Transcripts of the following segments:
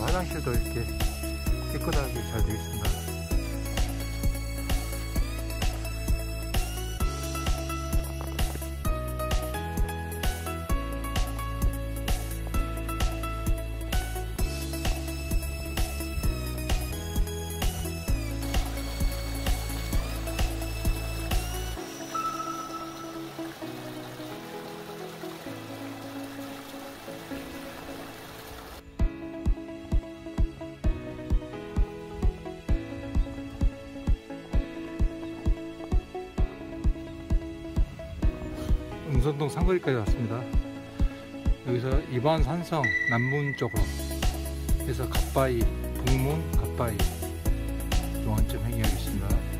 화장실도 이렇게 깨끗하게 잘 되어 있습니다 음선동 상거리까지 왔습니다. 여기서 이반 산성 남문 쪽으로 해서 갓바위 북문 갓바위 용안점 행위하겠습니다.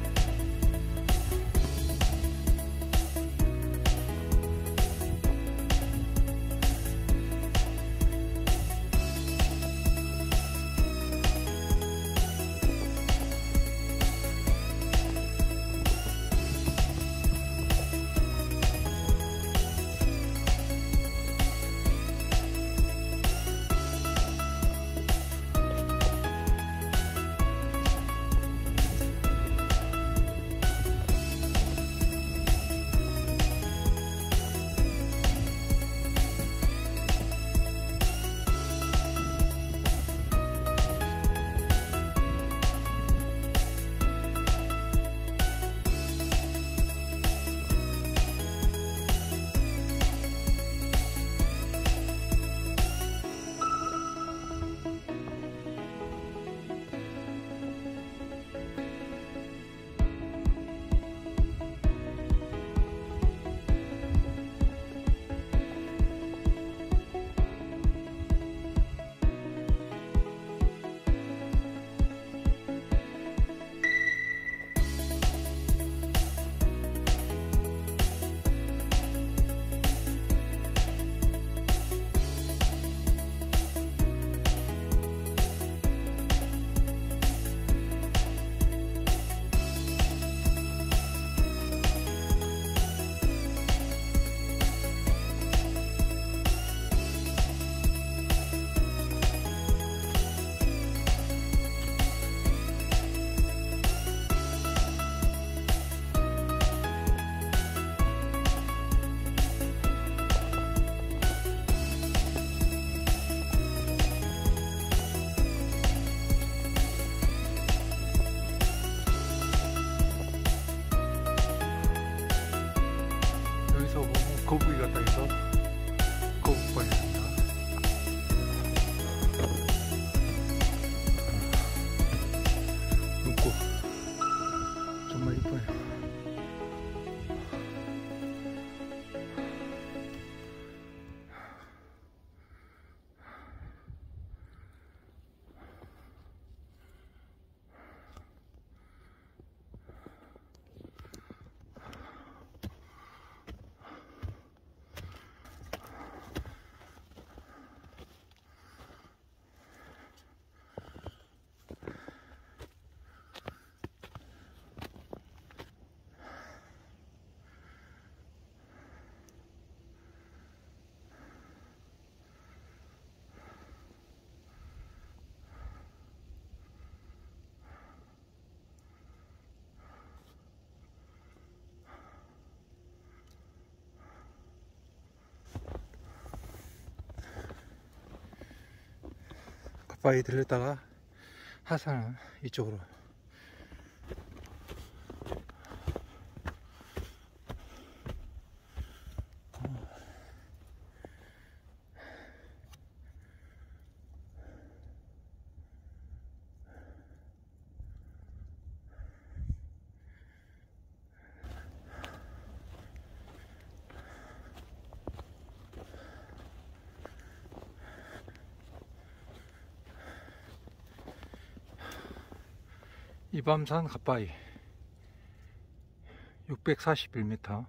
거북이 같다 해서 거 바위 들렸다가 하산은 이쪽으로 이밤산 갓바위 641m